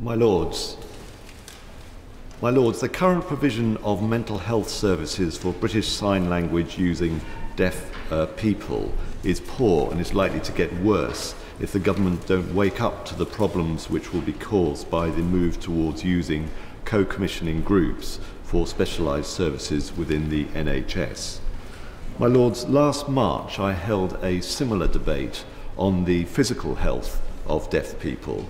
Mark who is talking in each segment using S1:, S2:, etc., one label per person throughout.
S1: My Lords, my Lords, the current provision of mental health services for British Sign Language using deaf uh, people is poor and is likely to get worse if the government don't wake up to the problems which will be caused by the move towards using co-commissioning groups for specialised services within the NHS. My Lords, last March I held a similar debate on the physical health of deaf people.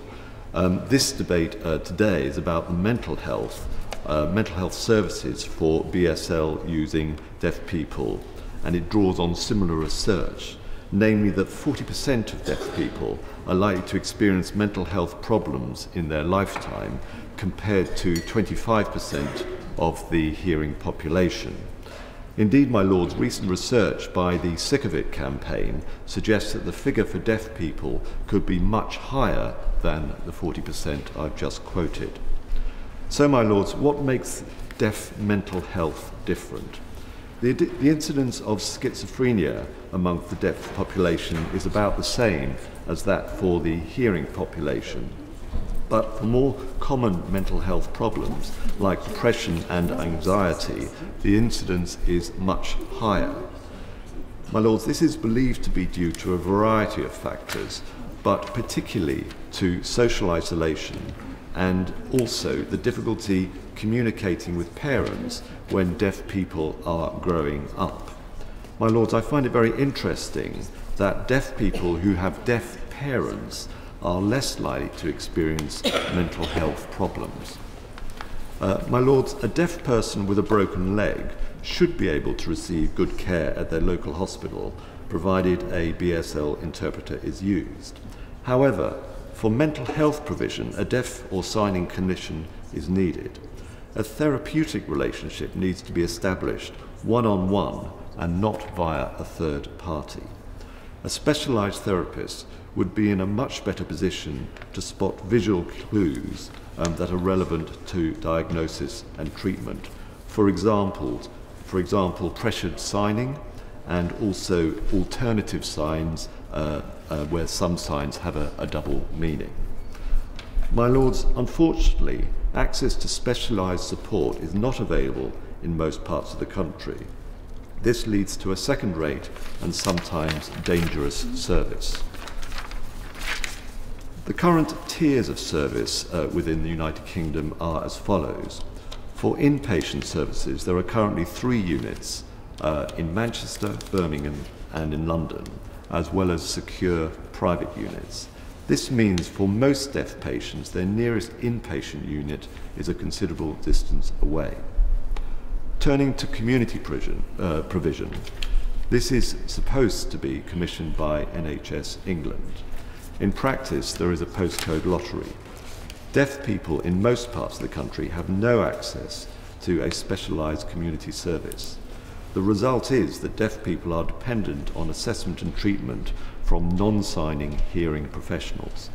S1: Um, this debate uh, today is about mental health, uh, mental health services for BSL using deaf people, and it draws on similar research, namely that 40% of deaf people are likely to experience mental health problems in their lifetime compared to 25% of the hearing population. Indeed, my lords, recent research by the Sick of It campaign suggests that the figure for deaf people could be much higher than the 40% I've just quoted. So, my lords, what makes deaf mental health different? The, the incidence of schizophrenia among the deaf population is about the same as that for the hearing population. But for more common mental health problems, like depression and anxiety, the incidence is much higher. My lords, this is believed to be due to a variety of factors, but particularly to social isolation and also the difficulty communicating with parents when deaf people are growing up. My lords, I find it very interesting that deaf people who have deaf parents are less likely to experience mental health problems. Uh, my lords, a deaf person with a broken leg should be able to receive good care at their local hospital, provided a BSL interpreter is used. However, for mental health provision, a deaf or signing clinician is needed. A therapeutic relationship needs to be established one on one and not via a third party. A specialised therapist would be in a much better position to spot visual clues um, that are relevant to diagnosis and treatment. For example, for example, pressured signing and also alternative signs uh, uh, where some signs have a, a double meaning. My Lords, unfortunately, access to specialised support is not available in most parts of the country. This leads to a second rate and sometimes dangerous service. The current tiers of service uh, within the United Kingdom are as follows. For inpatient services, there are currently three units uh, in Manchester, Birmingham, and in London, as well as secure private units. This means for most deaf patients, their nearest inpatient unit is a considerable distance away. Turning to community provision, uh, provision, this is supposed to be commissioned by NHS England. In practice, there is a postcode lottery. Deaf people in most parts of the country have no access to a specialised community service. The result is that deaf people are dependent on assessment and treatment from non-signing hearing professionals.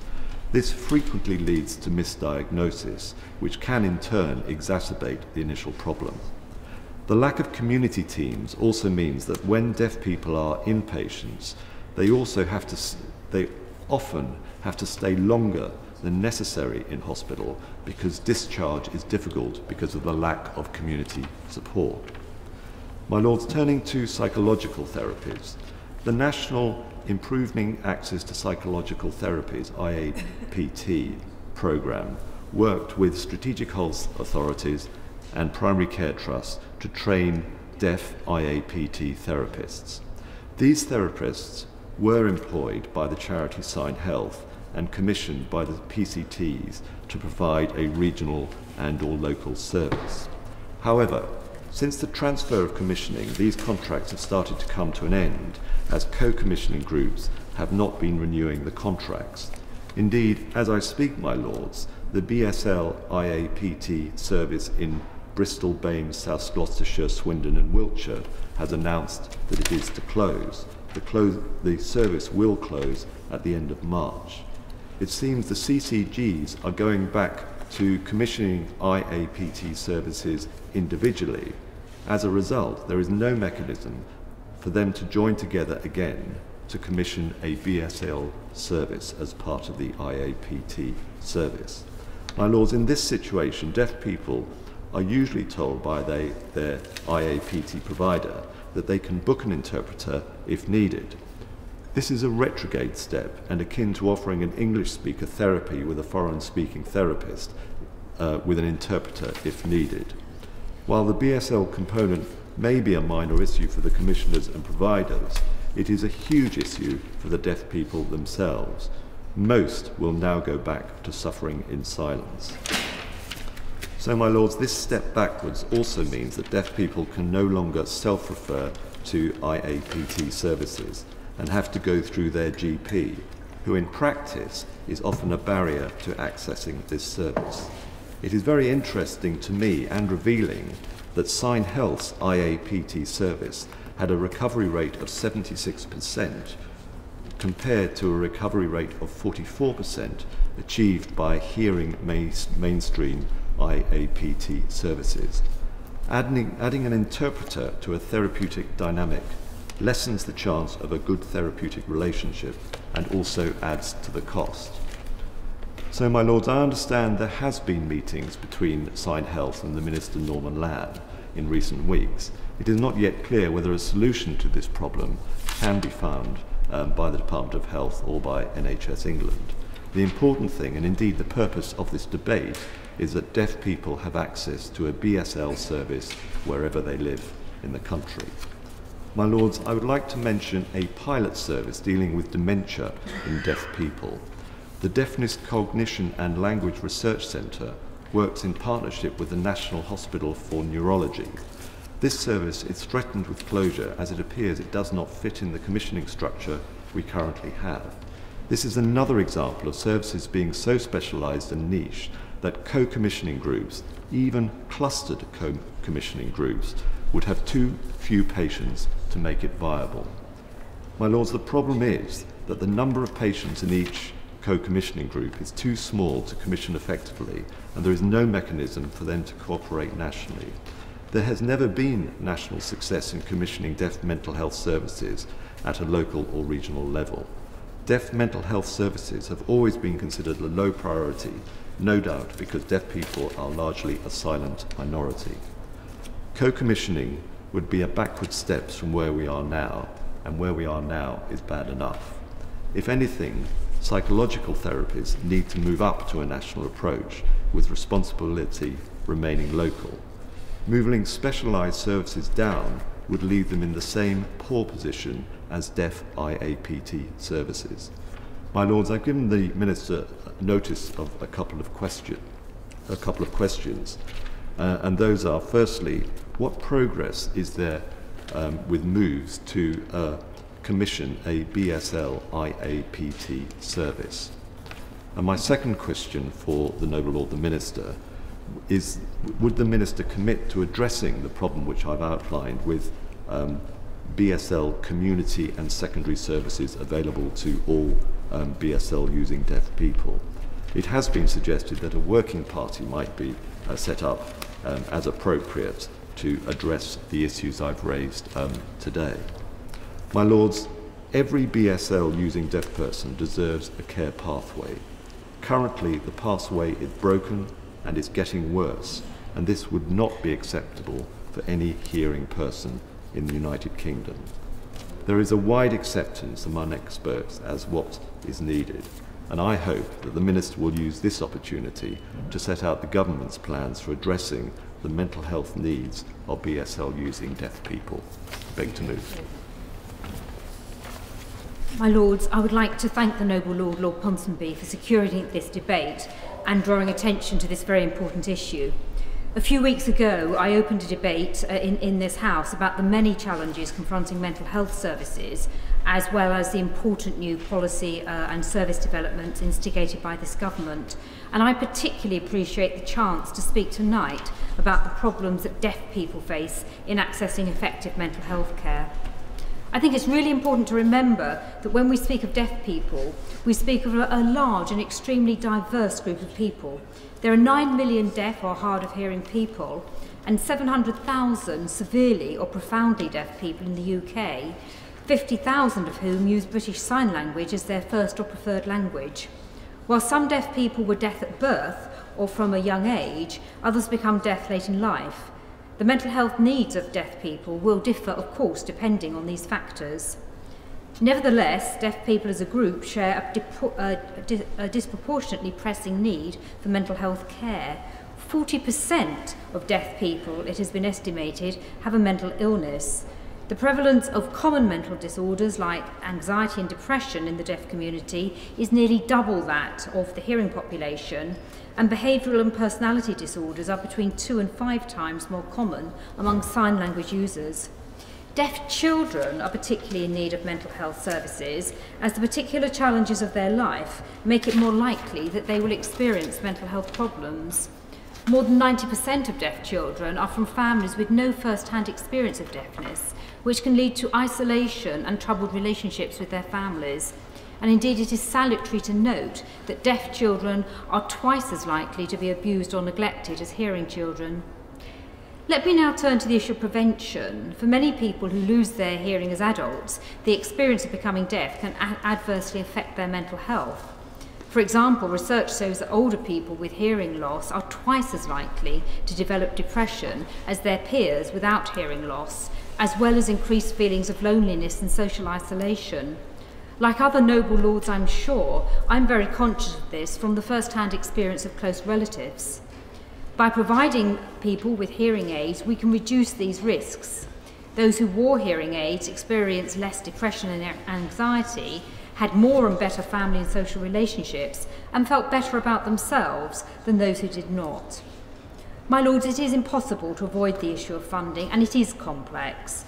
S1: This frequently leads to misdiagnosis, which can in turn exacerbate the initial problem. The lack of community teams also means that when deaf people are inpatients, they also have to they often have to stay longer than necessary in hospital because discharge is difficult because of the lack of community support. My Lords, turning to psychological therapies, the National Improving Access to Psychological Therapies, IAPT, programme worked with strategic health authorities and primary care trusts to train deaf IAPT therapists. These therapists were employed by the charity Sign Health and commissioned by the PCTs to provide a regional and or local service. However, since the transfer of commissioning, these contracts have started to come to an end as co-commissioning groups have not been renewing the contracts. Indeed, as I speak, my lords, the BSL IAPT service in Bristol, BANES, South Gloucestershire, Swindon and Wiltshire has announced that it is to close the, close, the service will close at the end of March. It seems the CCGs are going back to commissioning IAPT services individually. As a result, there is no mechanism for them to join together again to commission a BSL service as part of the IAPT service. My lords, in this situation, deaf people are usually told by they, their IAPT provider that they can book an interpreter if needed. This is a retrograde step and akin to offering an English speaker therapy with a foreign speaking therapist uh, with an interpreter if needed. While the BSL component may be a minor issue for the commissioners and providers, it is a huge issue for the deaf people themselves. Most will now go back to suffering in silence. So, my lords, this step backwards also means that deaf people can no longer self refer to IAPT services and have to go through their GP, who in practice is often a barrier to accessing this service. It is very interesting to me and revealing that Sign Health's IAPT service had a recovery rate of 76% compared to a recovery rate of 44% achieved by hearing mainstream IAPT services. Adding, adding an interpreter to a therapeutic dynamic lessens the chance of a good therapeutic relationship and also adds to the cost. So, my lords, I understand there has been meetings between Sign Health and the Minister Norman Lamb in recent weeks. It is not yet clear whether a solution to this problem can be found um, by the Department of Health or by NHS England. The important thing, and indeed the purpose of this debate, is that deaf people have access to a BSL service wherever they live in the country. My Lords, I would like to mention a pilot service dealing with dementia in deaf people. The Deafness Cognition and Language Research Centre works in partnership with the National Hospital for Neurology. This service is threatened with closure as it appears it does not fit in the commissioning structure we currently have. This is another example of services being so specialised and niche that co-commissioning groups, even clustered co-commissioning groups, would have too few patients to make it viable. My lords, the problem is that the number of patients in each co-commissioning group is too small to commission effectively and there is no mechanism for them to cooperate nationally. There has never been national success in commissioning deaf mental health services at a local or regional level. Deaf mental health services have always been considered a low priority, no doubt because deaf people are largely a silent minority. Co-commissioning would be a backward step from where we are now, and where we are now is bad enough. If anything, psychological therapies need to move up to a national approach, with responsibility remaining local. Moving specialised services down would leave them in the same poor position as deaf IAPT services. My Lords, I've given the Minister notice of a couple of question, a couple of questions, uh, and those are firstly, what progress is there um, with moves to uh, commission a BSL IAPT service? And my second question for the Noble Lord the Minister is would the Minister commit to addressing the problem which I've outlined with um, BSL community and secondary services available to all um, BSL using deaf people? It has been suggested that a working party might be uh, set up um, as appropriate to address the issues I've raised um, today. My Lords, every BSL using deaf person deserves a care pathway. Currently, the pathway is broken and is getting worse, and this would not be acceptable for any hearing person in the United Kingdom. There is a wide acceptance among experts as what is needed, and I hope that the Minister will use this opportunity to set out the government's plans for addressing the mental health needs of BSL using deaf people. Beg to move.
S2: My Lords, I would like to thank the Noble Lord, Lord Ponsonby, for securing this debate and drawing attention to this very important issue. A few weeks ago, I opened a debate uh, in, in this House about the many challenges confronting mental health services as well as the important new policy uh, and service developments instigated by this government. And I particularly appreciate the chance to speak tonight about the problems that deaf people face in accessing effective mental health care. I think it's really important to remember that when we speak of deaf people, we speak of a large and extremely diverse group of people. There are 9 million deaf or hard of hearing people and 700,000 severely or profoundly deaf people in the UK 50,000 of whom use British Sign Language as their first or preferred language. While some deaf people were deaf at birth, or from a young age, others become deaf late in life. The mental health needs of deaf people will differ, of course, depending on these factors. Nevertheless, deaf people as a group share a, a, a disproportionately pressing need for mental health care. 40% of deaf people, it has been estimated, have a mental illness. The prevalence of common mental disorders like anxiety and depression in the deaf community is nearly double that of the hearing population, and behavioural and personality disorders are between two and five times more common among sign language users. Deaf children are particularly in need of mental health services as the particular challenges of their life make it more likely that they will experience mental health problems. More than 90% of deaf children are from families with no first-hand experience of deafness, which can lead to isolation and troubled relationships with their families. And indeed, it is salutary to note that deaf children are twice as likely to be abused or neglected as hearing children. Let me now turn to the issue of prevention. For many people who lose their hearing as adults, the experience of becoming deaf can adversely affect their mental health. For example, research shows that older people with hearing loss are twice as likely to develop depression as their peers without hearing loss, as well as increased feelings of loneliness and social isolation. Like other noble lords, I'm sure, I'm very conscious of this from the first-hand experience of close relatives. By providing people with hearing aids, we can reduce these risks. Those who wore hearing aids experienced less depression and anxiety, had more and better family and social relationships, and felt better about themselves than those who did not. My lords, it is impossible to avoid the issue of funding, and it is complex.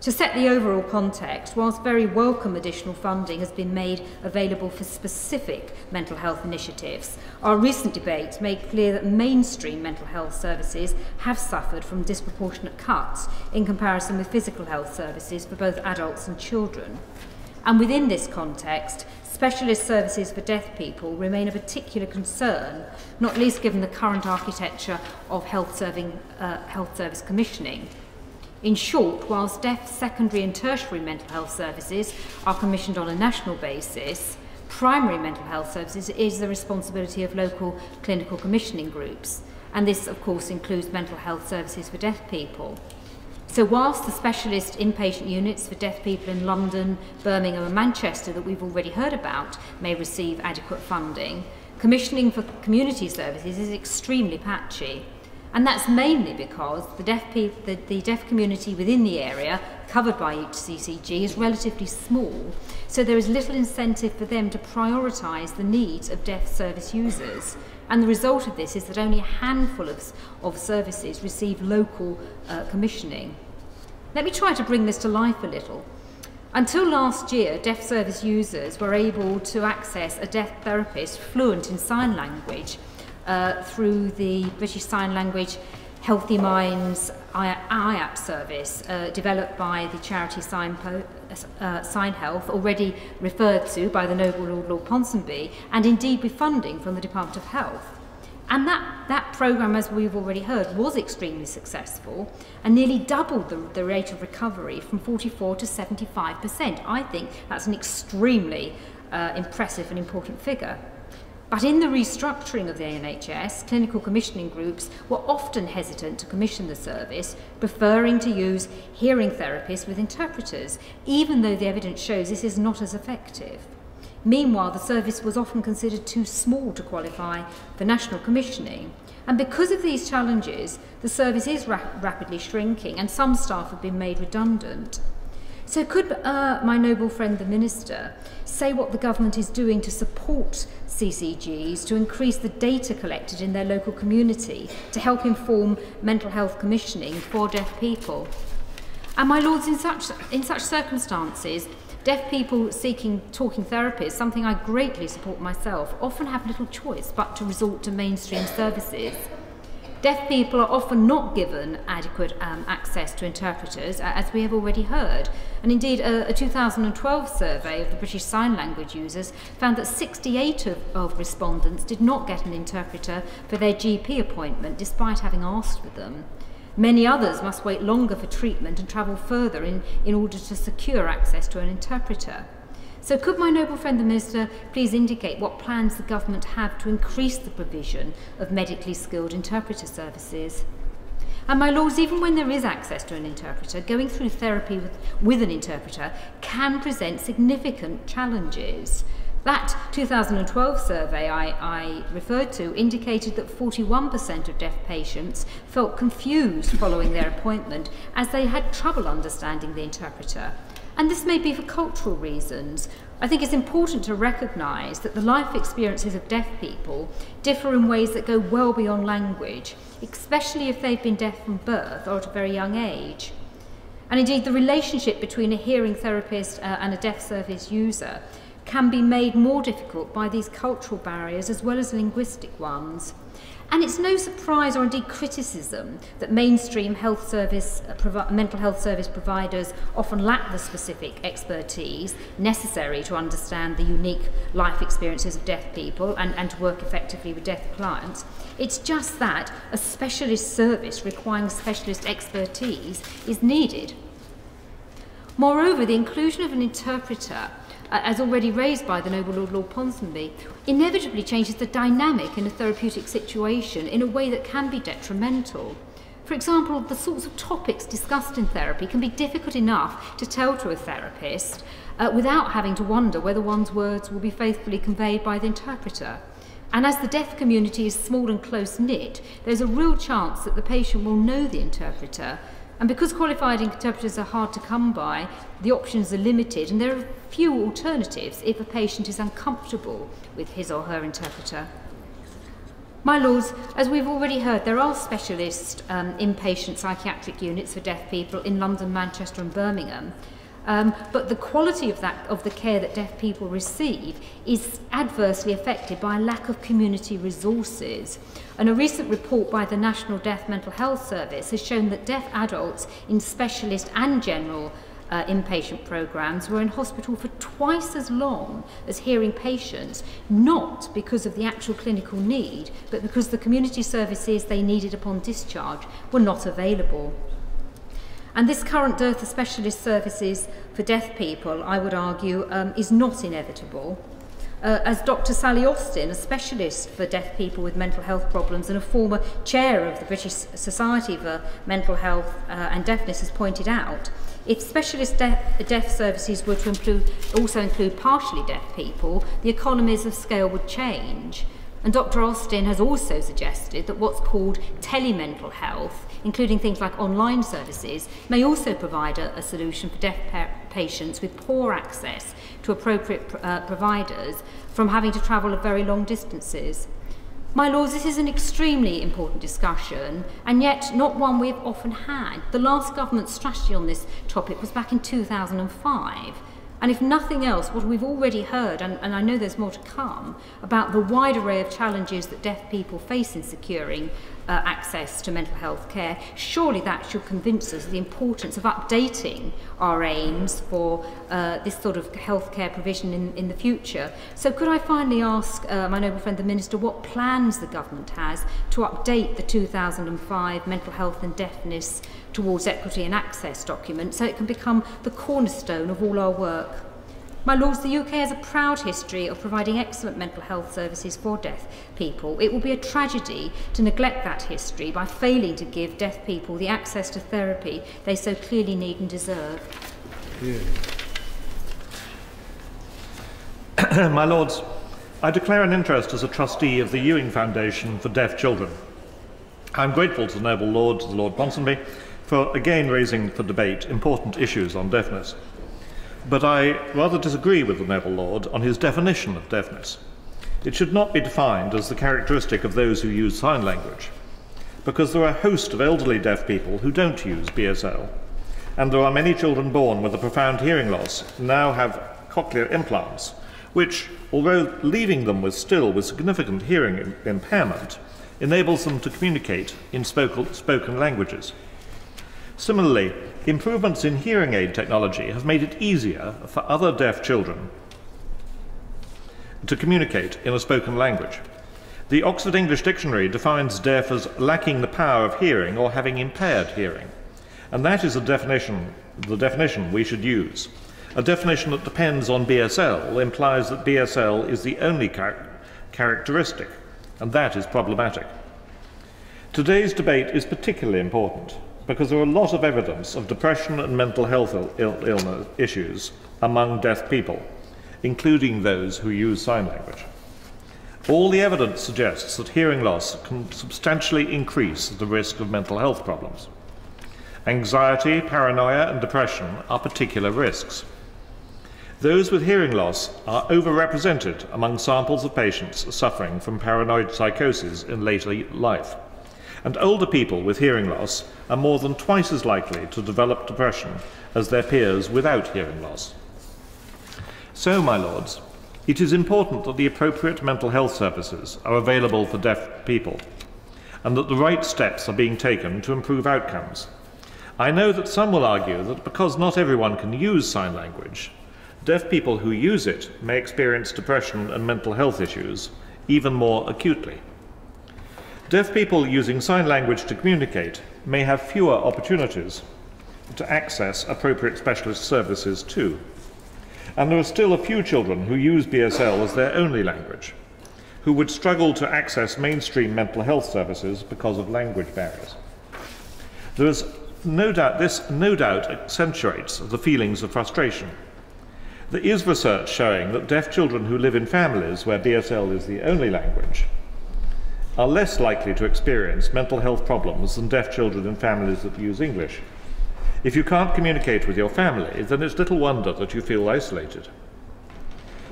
S2: To set the overall context, whilst very welcome additional funding has been made available for specific mental health initiatives, our recent debates made clear that mainstream mental health services have suffered from disproportionate cuts in comparison with physical health services for both adults and children. And within this context, specialist services for deaf people remain a particular concern, not least given the current architecture of health, serving, uh, health service commissioning. In short, whilst deaf secondary and tertiary mental health services are commissioned on a national basis, primary mental health services is the responsibility of local clinical commissioning groups. And this, of course, includes mental health services for deaf people. So whilst the specialist inpatient units for deaf people in London, Birmingham and Manchester that we've already heard about may receive adequate funding, commissioning for community services is extremely patchy. And that's mainly because the deaf, the, the deaf community within the area covered by each CCG is relatively small, so there is little incentive for them to prioritise the needs of deaf service users. And the result of this is that only a handful of, of services receive local uh, commissioning. Let me try to bring this to life a little. Until last year, deaf service users were able to access a deaf therapist fluent in sign language uh, through the British Sign Language Healthy Minds IAP service uh, developed by the charity Sign, uh, Sign Health, already referred to by the Noble Lord Lord Ponsonby, and indeed with funding from the Department of Health. And that, that programme, as we've already heard, was extremely successful and nearly doubled the, the rate of recovery from 44 to 75%. I think that's an extremely uh, impressive and important figure. But in the restructuring of the NHS, clinical commissioning groups were often hesitant to commission the service, preferring to use hearing therapists with interpreters, even though the evidence shows this is not as effective. Meanwhile, the service was often considered too small to qualify for national commissioning. And because of these challenges, the service is ra rapidly shrinking and some staff have been made redundant. So could uh, my noble friend the Minister say what the government is doing to support CCGs to increase the data collected in their local community to help inform mental health commissioning for deaf people? And my lords, in such, in such circumstances, deaf people seeking talking therapists, something I greatly support myself, often have little choice but to resort to mainstream services. Deaf people are often not given adequate um, access to interpreters, as we have already heard. And indeed, a, a 2012 survey of the British Sign Language users found that 68 of, of respondents did not get an interpreter for their GP appointment, despite having asked for them. Many others must wait longer for treatment and travel further in, in order to secure access to an interpreter. So could my noble friend the Minister please indicate what plans the government have to increase the provision of medically skilled interpreter services? And my lords, even when there is access to an interpreter, going through therapy with, with an interpreter can present significant challenges. That 2012 survey I, I referred to indicated that 41% of deaf patients felt confused following their appointment as they had trouble understanding the interpreter. And this may be for cultural reasons. I think it's important to recognise that the life experiences of deaf people differ in ways that go well beyond language, especially if they've been deaf from birth or at a very young age. And indeed, the relationship between a hearing therapist uh, and a deaf service user can be made more difficult by these cultural barriers as well as linguistic ones. And it's no surprise or indeed criticism that mainstream health service, uh, mental health service providers often lack the specific expertise necessary to understand the unique life experiences of deaf people and, and to work effectively with deaf clients. It's just that a specialist service requiring specialist expertise is needed. Moreover, the inclusion of an interpreter as already raised by the Noble Lord Lord Ponsonby, inevitably changes the dynamic in a therapeutic situation in a way that can be detrimental. For example, the sorts of topics discussed in therapy can be difficult enough to tell to a therapist uh, without having to wonder whether one's words will be faithfully conveyed by the interpreter. And as the deaf community is small and close knit, there's a real chance that the patient will know the interpreter and because qualified interpreters are hard to come by, the options are limited and there are few alternatives if a patient is uncomfortable with his or her interpreter. My lords, as we've already heard, there are specialist um, inpatient psychiatric units for deaf people in London, Manchester and Birmingham. Um, but the quality of, that, of the care that deaf people receive is adversely affected by a lack of community resources. And a recent report by the National Deaf Mental Health Service has shown that deaf adults in specialist and general uh, inpatient programs were in hospital for twice as long as hearing patients, not because of the actual clinical need, but because the community services they needed upon discharge were not available. And this current dearth of specialist services for deaf people, I would argue, um, is not inevitable. Uh, as Dr. Sally Austen, a specialist for deaf people with mental health problems and a former chair of the British Society for Mental Health uh, and Deafness, has pointed out, if specialist deaf, deaf services were to include, also include partially deaf people, the economies of scale would change. And Dr. Austen has also suggested that what's called telemental health including things like online services, may also provide a, a solution for deaf pa patients with poor access to appropriate pr uh, providers from having to travel very long distances. My Lords, this is an extremely important discussion and yet not one we've often had. The last government strategy on this topic was back in 2005. And if nothing else, what we've already heard, and, and I know there's more to come, about the wide array of challenges that deaf people face in securing uh, access to mental health care, surely that should convince us of the importance of updating our aims for uh, this sort of health care provision in, in the future. So could I finally ask uh, my noble friend the Minister what plans the government has to update the 2005 Mental Health and Deafness towards Equity and Access document so it can become the cornerstone of all our work? My Lords, the UK has a proud history of providing excellent mental health services for deaf people. It will be a tragedy to neglect that history by failing to give deaf people the access to therapy they so clearly need and deserve.
S3: Yeah. My Lords, I declare an interest as a trustee of the Ewing Foundation for Deaf Children. I'm grateful to the Noble Lord, the Lord Ponsonby, for again raising for debate important issues on deafness but I rather disagree with the Noble Lord on his definition of deafness. It should not be defined as the characteristic of those who use sign language, because there are a host of elderly deaf people who don't use BSL, and there are many children born with a profound hearing loss now have cochlear implants, which, although leaving them with still with significant hearing impairment, enables them to communicate in spoken languages. Similarly, improvements in hearing aid technology have made it easier for other deaf children to communicate in a spoken language. The Oxford English Dictionary defines deaf as lacking the power of hearing or having impaired hearing. And that is the definition, the definition we should use. A definition that depends on BSL implies that BSL is the only char- characteristic, and that is problematic. Today's debate is particularly important because there are a lot of evidence of depression and mental health Ill- illness issues among deaf people, including those who use sign language. All the evidence suggests that hearing loss can substantially increase the risk of mental health problems. Anxiety, paranoia, and depression are particular risks. Those with hearing loss are overrepresented among samples of patients suffering from paranoid psychosis in later life. And older people with hearing loss are more than twice as likely to develop depression as their peers without hearing loss. So, my lords, it is important that the appropriate mental health services are available for deaf people and that the right steps are being taken to improve outcomes. I know that some will argue that because not everyone can use sign language, deaf people who use it may experience depression and mental health issues even more acutely. Deaf people using sign language to communicate may have fewer opportunities to access appropriate specialist services too. And there are still a few children who use BSL as their only language, who would struggle to access mainstream mental health services because of language barriers. There is no doubt, this no doubt accentuates the feelings of frustration. There is research showing that deaf children who live in families where BSL is the only language are less likely to experience mental health problems than deaf children in families that use English. If you can't communicate with your family, then it's little wonder that you feel isolated.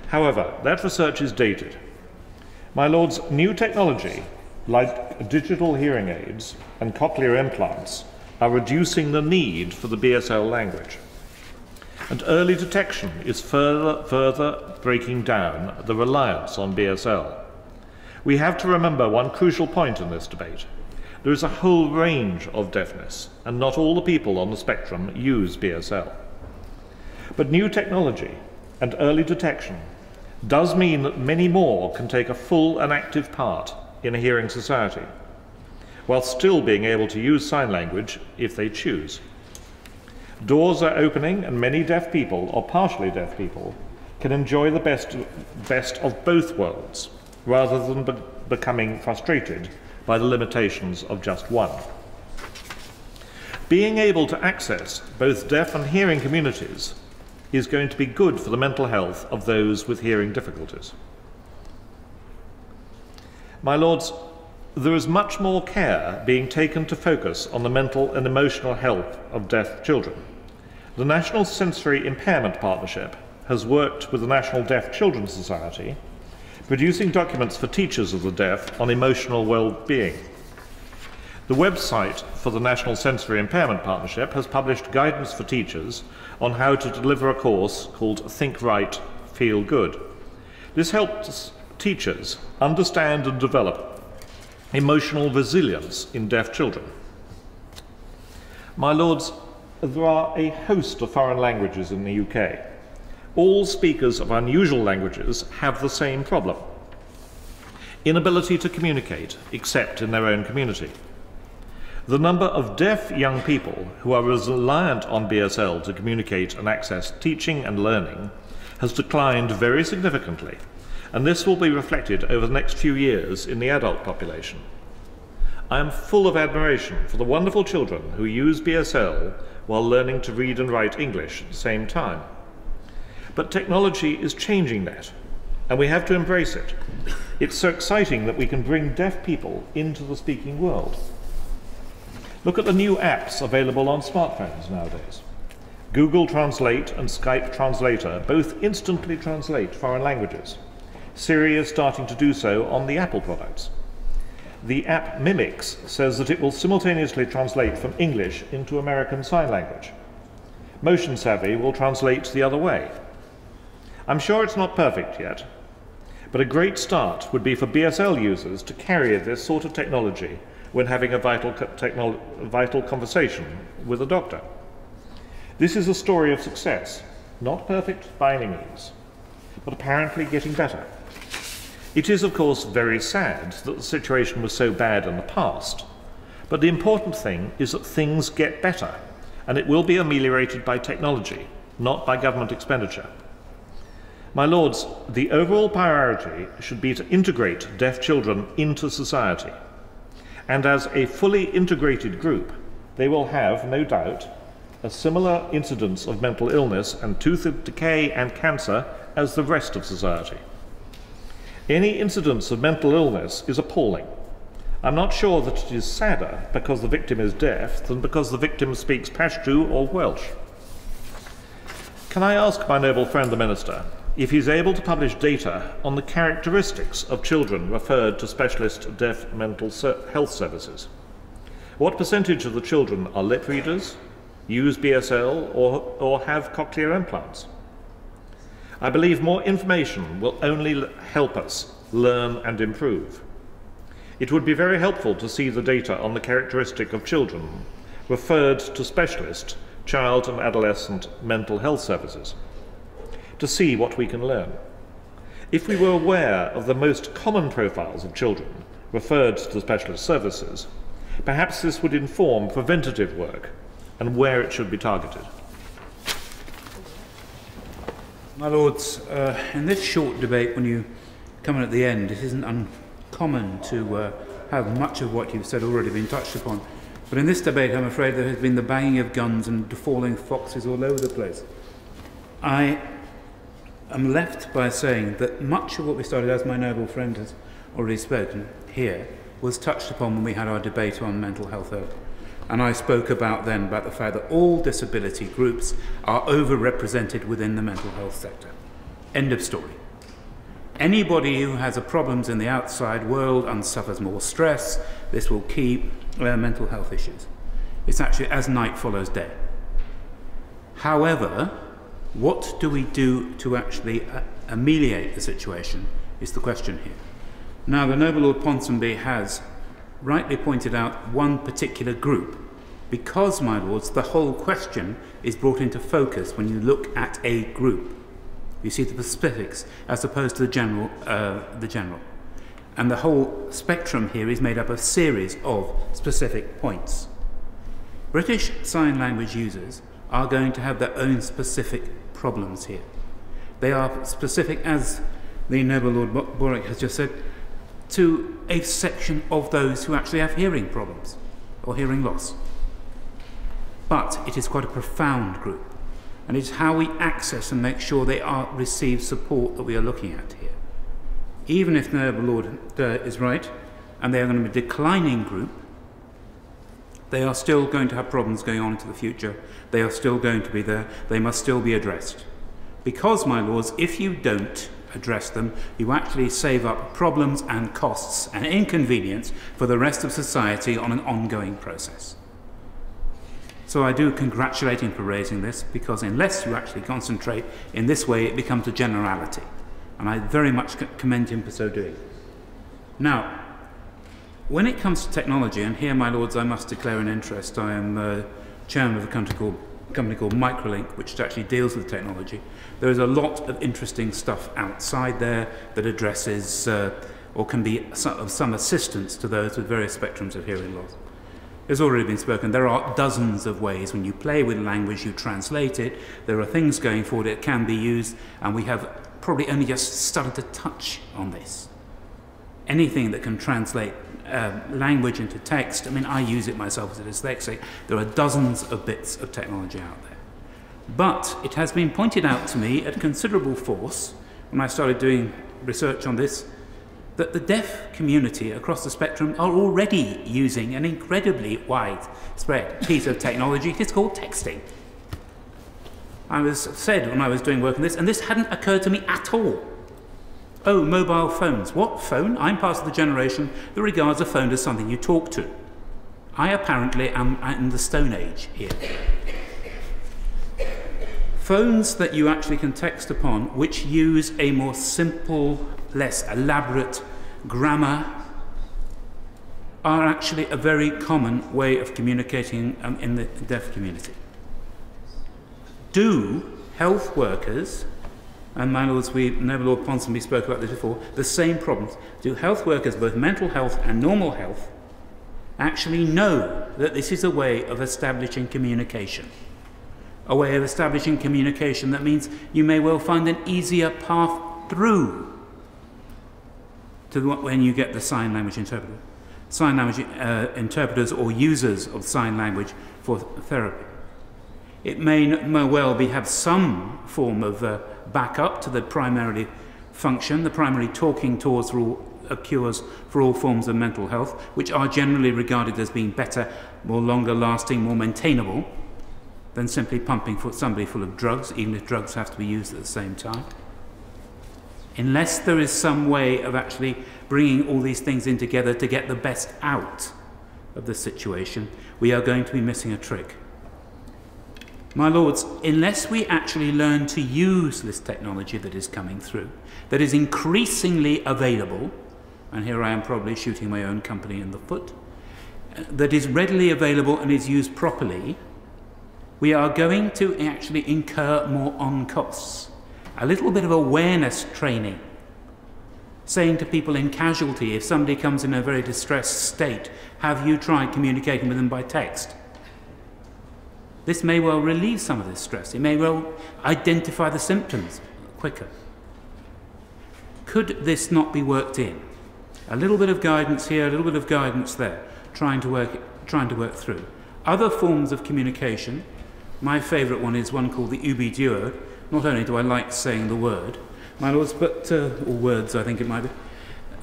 S3: However, that research is dated. My lords, new technology, like digital hearing aids and cochlear implants, are reducing the need for the BSL language. And early detection is further, further breaking down the reliance on BSL. We have to remember one crucial point in this debate. There is a whole range of deafness, and not all the people on the spectrum use BSL. But new technology and early detection does mean that many more can take a full and active part in a hearing society, while still being able to use sign language if they choose. Doors are opening, and many deaf people, or partially deaf people, can enjoy the best, best of both worlds rather than be becoming frustrated by the limitations of just one. Being able to access both deaf and hearing communities is going to be good for the mental health of those with hearing difficulties. My Lords, there is much more care being taken to focus on the mental and emotional health of deaf children. The National Sensory Impairment Partnership has worked with the National Deaf Children's Society producing documents for teachers of the deaf on emotional well-being. The website for the National Sensory Impairment Partnership has published guidance for teachers on how to deliver a course called Think Right, Feel Good. This helps teachers understand and develop emotional resilience in deaf children. My lords, there are a host of foreign languages in the UK all speakers of unusual languages have the same problem inability to communicate except in their own community. The number of deaf young people who are reliant on BSL to communicate and access teaching and learning has declined very significantly, and this will be reflected over the next few years in the adult population. I am full of admiration for the wonderful children who use BSL while learning to read and write English at the same time. But technology is changing that, and we have to embrace it. It's so exciting that we can bring deaf people into the speaking world. Look at the new apps available on smartphones nowadays. Google Translate and Skype Translator both instantly translate foreign languages. Siri is starting to do so on the Apple products. The app Mimics says that it will simultaneously translate from English into American Sign Language. Motion Savvy will translate the other way. I'm sure it's not perfect yet, but a great start would be for BSL users to carry this sort of technology when having a vital, vital conversation with a doctor. This is a story of success, not perfect by any means, but apparently getting better. It is, of course, very sad that the situation was so bad in the past, but the important thing is that things get better, and it will be ameliorated by technology not by government expenditure. My Lords, the overall priority should be to integrate deaf children into society. And as a fully integrated group, they will have, no doubt, a similar incidence of mental illness and tooth decay and cancer as the rest of society. Any incidence of mental illness is appalling. I'm not sure that it is sadder because the victim is deaf than because the victim speaks Pashto or Welsh. Can I ask my noble friend the Minister if he's able to publish data on the characteristics of children referred to specialist deaf mental health services? What percentage of the children are lip readers, use BSL, or, or have cochlear implants? I believe more information will only help us learn and improve. It would be very helpful to see the data on the characteristic of children referred to specialist child and adolescent mental health services to see what we can learn. If we were aware of the most common profiles of children referred to the specialist services, perhaps this would inform preventative work and where it should be targeted.
S4: My Lords, uh, in this short debate, when you come in at the end, it isn't uncommon to uh, have much of what you've said already been touched upon. But in this debate, I'm afraid there has been the banging of guns and falling foxes all over the place. I am left by saying that much of what we started, as my noble friend has already spoken here, was touched upon when we had our debate on mental health. And I spoke about then about the fact that all disability groups are overrepresented within the mental health sector. End of story. Anybody who has problems in the outside world and suffers more stress, this will keep uh, mental health issues. It's actually as night follows day. However, what do we do to actually uh, ameliorate the situation is the question here. Now, the Noble Lord Ponsonby has rightly pointed out one particular group, because, my lords, the whole question is brought into focus when you look at a group. You see the specifics as opposed to the general. Uh, the general. And the whole spectrum here is made up of a series of specific points. British Sign Language users are going to have their own specific problems here. They are specific, as the Noble Lord Borwick has just said, to a section of those who actually have hearing problems or hearing loss. But it is quite a profound group, and it's how we access and make sure they are receive support that we are looking at here. Even if the noble Lord uh, is right, and they are going to be a declining group, they are still going to have problems going on into the future. They are still going to be there. They must still be addressed. Because, my lords, if you don't, address them, you actually save up problems and costs and inconvenience for the rest of society on an ongoing process. So I do congratulate him for raising this because unless you actually concentrate in this way, it becomes a generality. And I very much commend him for so doing. Now, when it comes to technology, and here, my lords, I must declare an interest. I am uh, chairman of a country called company called Microlink, which actually deals with technology. There is a lot of interesting stuff outside there that addresses uh, or can be of some assistance to those with various spectrums of hearing loss. It's already been spoken. There are dozens of ways when you play with language, you translate it. There are things going forward that can be used, and we have probably only just started to touch on this. Anything that can translate uh, language into text, I mean, I use it myself as a dyslexic. There are dozens of bits of technology out there. But it has been pointed out to me at considerable force when I started doing research on this that the deaf community across the spectrum are already using an incredibly widespread piece of technology. It is called texting. I was said when I was doing work on this, and this hadn't occurred to me at all. Oh, mobile phones. What phone? I'm part of the generation that regards a phone as something you talk to. I apparently am in the Stone Age here. Phones that you actually can text upon, which use a more simple, less elaborate grammar, are actually a very common way of communicating um, in the deaf community. Do health workers and my lords, we, Noble Lord Ponsonby spoke about this before, the same problems. Do health workers, both mental health and normal health, actually know that this is a way of establishing communication? a way of establishing communication that means you may well find an easier path through to when you get the sign language interpreter. Sign language uh, interpreters or users of sign language for therapy. It may, may well be have some form of uh, backup to the primarily function, the primary talking towards for all, uh, cures for all forms of mental health, which are generally regarded as being better, more longer lasting, more maintainable than simply pumping for somebody full of drugs, even if drugs have to be used at the same time. Unless there is some way of actually bringing all these things in together to get the best out of the situation, we are going to be missing a trick. My lords, unless we actually learn to use this technology that is coming through, that is increasingly available, and here I am probably shooting my own company in the foot, uh, that is readily available and is used properly, we are going to actually incur more on costs. A little bit of awareness training. Saying to people in casualty, if somebody comes in a very distressed state, have you tried communicating with them by text? This may well relieve some of this stress. It may well identify the symptoms quicker. Could this not be worked in? A little bit of guidance here, a little bit of guidance there, trying to work, trying to work through. Other forms of communication, my favourite one is one called the Ubi Duo. Not only do I like saying the word, my lords, but, uh, or words I think it might be,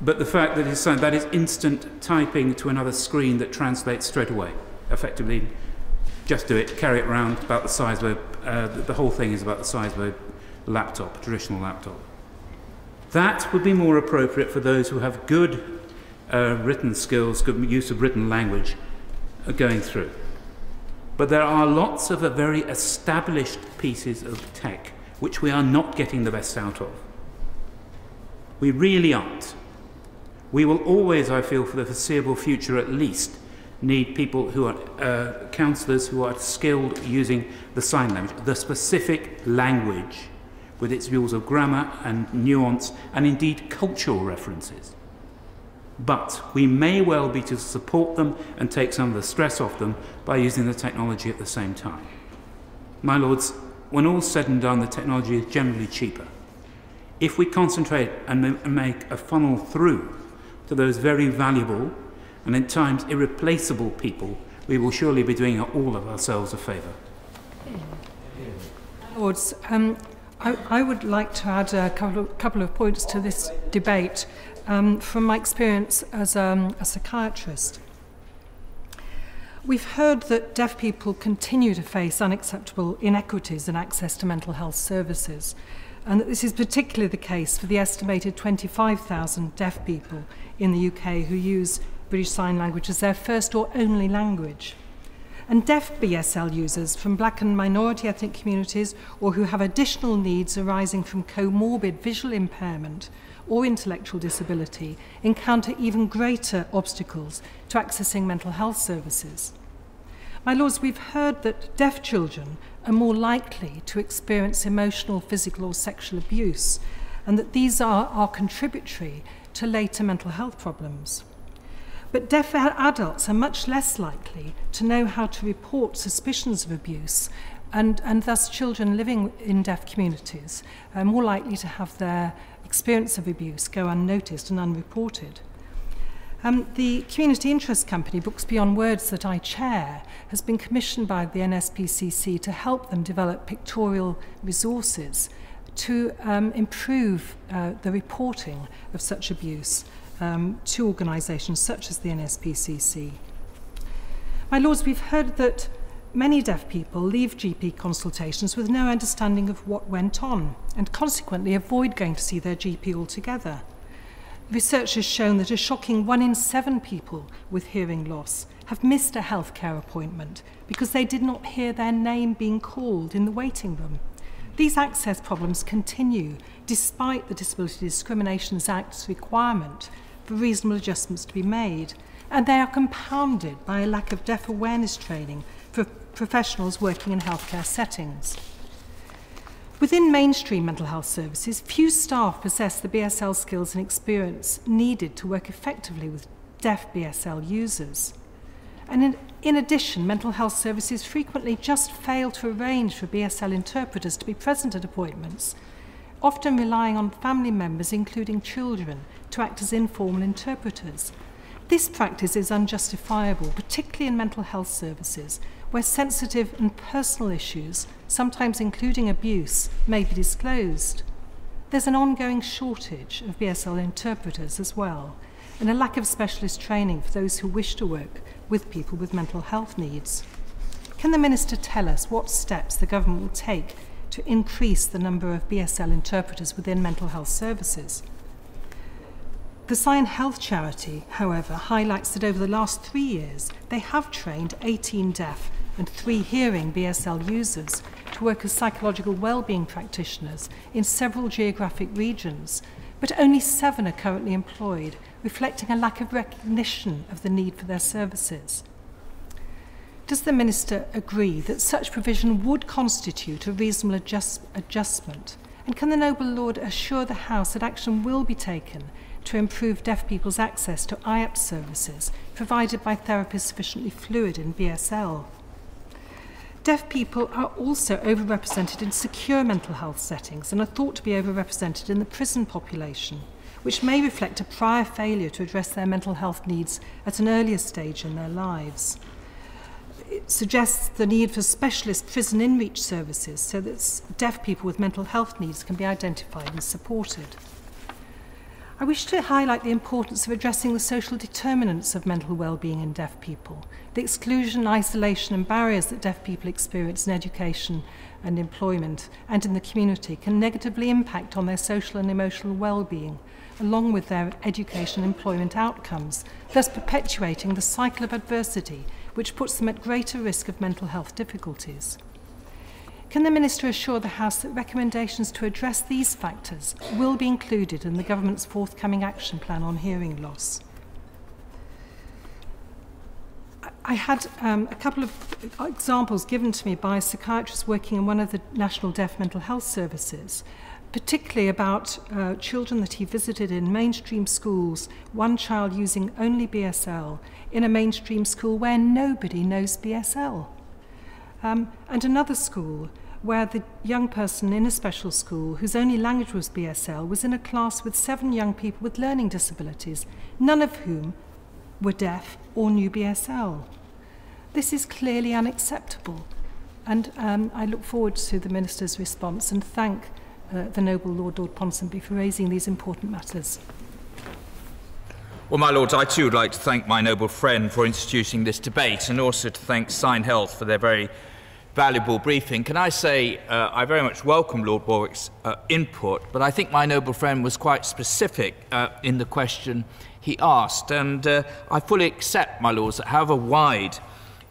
S4: but the fact that it's, that is instant typing to another screen that translates straight away, effectively just do it, carry it around about the size of a, uh, the whole thing is about the size of a laptop, a traditional laptop. That would be more appropriate for those who have good uh, written skills, good use of written language uh, going through. But there are lots of uh, very established pieces of tech which we are not getting the best out of. We really aren't. We will always, I feel, for the foreseeable future at least, need people who are uh, counsellors who are skilled using the sign language, the specific language with its rules of grammar and nuance and indeed cultural references. But we may well be to support them and take some of the stress off them by using the technology at the same time. My lords, when all's said and done, the technology is generally cheaper. If we concentrate and make a funnel through to those very valuable and in times irreplaceable people, we will surely be doing all of ourselves a favour.
S5: Lords, um, I, I, would like to add a couple of, couple of points to this debate um, from my experience as um, a psychiatrist. We've heard that deaf people continue to face unacceptable inequities in access to mental health services, and that this is particularly the case for the estimated 25,000 deaf people in the UK who use British Sign Language as their first or only language. And deaf BSL users from black and minority ethnic communities or who have additional needs arising from comorbid visual impairment or intellectual disability encounter even greater obstacles to accessing mental health services. My lords, we've heard that deaf children are more likely to experience emotional, physical or sexual abuse and that these are, are contributory to later mental health problems. But deaf adults are much less likely to know how to report suspicions of abuse, and, and thus children living in deaf communities are more likely to have their experience of abuse go unnoticed and unreported. Um, the community interest company, Books Beyond Words, that I chair, has been commissioned by the NSPCC to help them develop pictorial resources to um, improve uh, the reporting of such abuse um, to organisations such as the NSPCC. My Lords, we've heard that many deaf people leave GP consultations with no understanding of what went on and consequently avoid going to see their GP altogether. Research has shown that a shocking one in seven people with hearing loss have missed a healthcare appointment because they did not hear their name being called in the waiting room. These access problems continue despite the Disability Discriminations Act's requirement for reasonable adjustments to be made, and they are compounded by a lack of deaf awareness training for professionals working in healthcare settings. Within mainstream mental health services, few staff possess the BSL skills and experience needed to work effectively with deaf BSL users. And in, in addition, mental health services frequently just fail to arrange for BSL interpreters to be present at appointments, often relying on family members, including children, to act as informal interpreters. This practice is unjustifiable, particularly in mental health services, where sensitive and personal issues, sometimes including abuse, may be disclosed. There's an ongoing shortage of BSL interpreters as well, and a lack of specialist training for those who wish to work with people with mental health needs. Can the Minister tell us what steps the government will take to increase the number of BSL interpreters within mental health services? The Sign Health charity, however, highlights that over the last three years they have trained 18 deaf and three hearing BSL users to work as psychological well-being practitioners in several geographic regions, but only seven are currently employed, reflecting a lack of recognition of the need for their services. Does the Minister agree that such provision would constitute a reasonable adjust adjustment? And can the Noble Lord assure the House that action will be taken to improve deaf people's access to IAP services provided by therapists sufficiently fluid in BSL? Deaf people are also overrepresented in secure mental health settings and are thought to be overrepresented in the prison population, which may reflect a prior failure to address their mental health needs at an earlier stage in their lives. It suggests the need for specialist prison in-reach services so that deaf people with mental health needs can be identified and supported. I wish to highlight the importance of addressing the social determinants of mental well-being in deaf people, the exclusion, isolation and barriers that deaf people experience in education and employment and in the community can negatively impact on their social and emotional well-being, along with their education and employment outcomes, thus perpetuating the cycle of adversity which puts them at greater risk of mental health difficulties. Can the Minister assure the House that recommendations to address these factors will be included in the Government's forthcoming action plan on hearing loss? I had um, a couple of examples given to me by a psychiatrist working in one of the National Deaf Mental Health Services, particularly about uh, children that he visited in mainstream schools, one child using only BSL in a mainstream school where nobody knows BSL. Um, and another school where the young person in a special school whose only language was BSL was in a class with seven young people with learning disabilities, none of whom were deaf or knew BSL. This is clearly unacceptable. And um, I look forward to the Minister's response and thank uh, the Noble Lord Lord Ponsonby for raising these important matters.
S6: Well, my lords, I too would like to thank my noble friend for introducing this debate and also to thank Sign Health for their very valuable briefing. Can I say uh, I very much welcome Lord Borwick's uh, input, but I think my noble friend was quite specific uh, in the question he asked. And uh, I fully accept, my lords, that however wide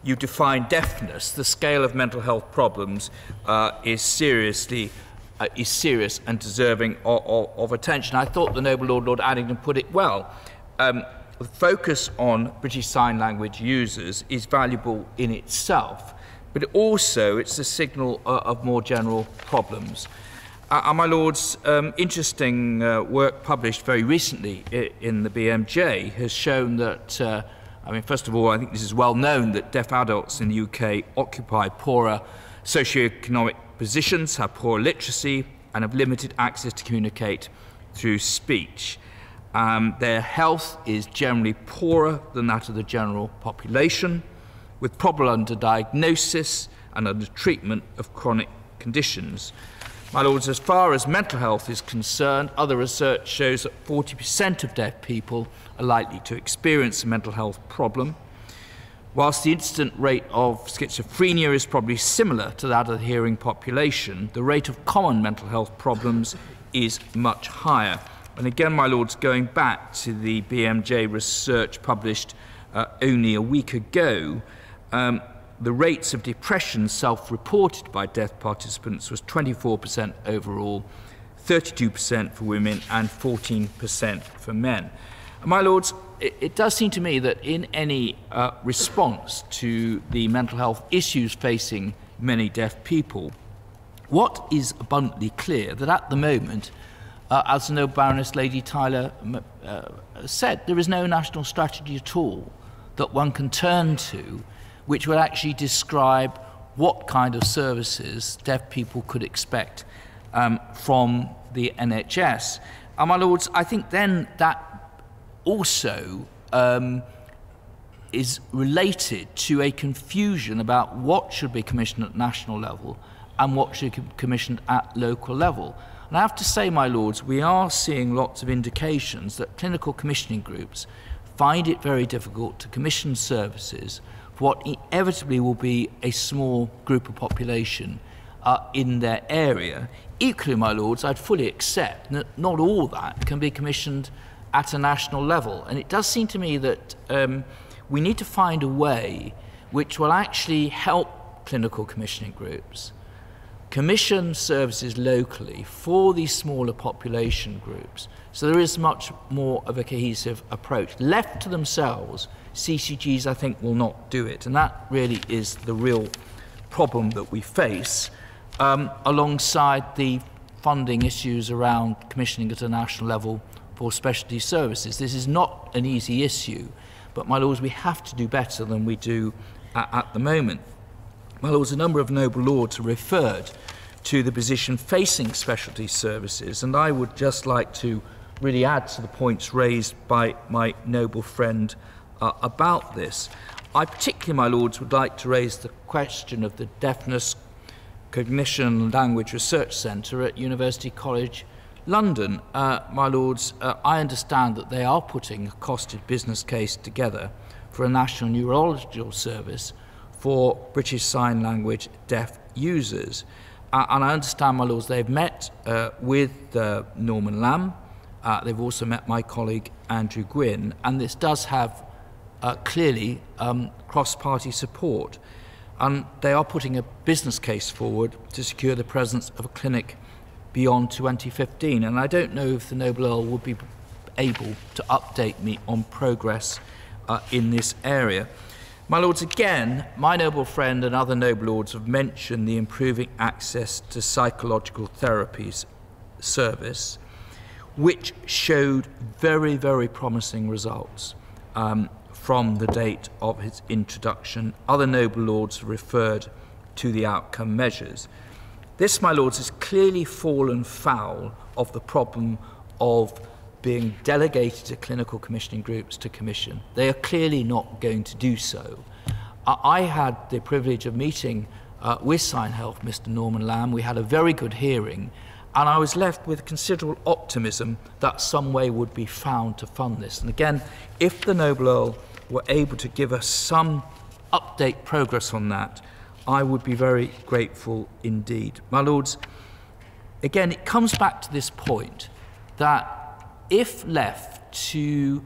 S6: you define deafness, the scale of mental health problems uh, is seriously uh, is serious and deserving of, of, of attention. I thought the noble Lord Lord Addington put it well. Um, the focus on British Sign Language users is valuable in itself but also it's a signal uh, of more general problems. Uh, my lords, um, interesting uh, work published very recently in the BMJ has shown that, uh, I mean, first of all, I think this is well known that deaf adults in the UK occupy poorer socioeconomic positions, have poor literacy, and have limited access to communicate through speech. Um, their health is generally poorer than that of the general population with problem under diagnosis and under treatment of chronic conditions. My lords, as far as mental health is concerned, other research shows that 40% of deaf people are likely to experience a mental health problem. Whilst the incident rate of schizophrenia is probably similar to that of the hearing population, the rate of common mental health problems is much higher. And again, my lords, going back to the BMJ research published uh, only a week ago, um, the rates of depression self-reported by deaf participants was 24% overall, 32% for women and 14% for men. My lords, it, it, does seem to me that in any uh, response to the mental health issues facing many deaf people, what is abundantly clear that at the moment, uh, as the Baroness Lady Tyler uh, said, there is no national strategy at all that one can turn to which will actually describe what kind of services deaf people could expect um, from the NHS. And my lords, I think then that also um, is related to a confusion about what should be commissioned at national level and what should be commissioned at local level. And I have to say, my lords, we are seeing lots of indications that clinical commissioning groups find it very difficult to commission services for what inevitably will be a small group of population uh, in their area. Equally, my lords, I'd fully accept that not all that can be commissioned at a national level. And it does seem to me that um, we need to find a way which will actually help clinical commissioning groups commission services locally for these smaller population groups. So there is much more of a cohesive approach. Left to themselves, CCGs, I think, will not do it. And that really is the real problem that we face, um, alongside the funding issues around commissioning at a national level for specialty services. This is not an easy issue, but, my lords, we have to do better than we do at, at the moment. Well, there was a number of noble lords referred to the position facing specialty services, and I would just like to really add to the points raised by my noble friend uh, about this. I particularly, my lords, would like to raise the question of the Deafness Cognition and Language Research Centre at University College London. Uh, my lords, uh, I understand that they are putting a costed business case together for a national neurological service for British Sign Language deaf users. Uh, and I understand, my lords, they've met uh, with uh, Norman Lamb. Uh, they've also met my colleague Andrew Gwynne, and this does have uh, clearly um, cross-party support. And they are putting a business case forward to secure the presence of a clinic beyond 2015. And I don't know if the Noble Earl would be able to update me on progress uh, in this area. My lords, again, my noble friend and other noble lords have mentioned the improving access to psychological therapies service, which showed very, very promising results um, from the date of its introduction. Other noble lords referred to the outcome measures. This, my lords, has clearly fallen foul of the problem of being delegated to clinical commissioning groups to commission. They are clearly not going to do so. I had the privilege of meeting uh, with Sign Health, Mr. Norman Lamb. We had a very good hearing, and I was left with considerable optimism that some way would be found to fund this. And again, if the Noble Earl were able to give us some update progress on that, I would be very grateful indeed. My Lords, again, it comes back to this point that if left to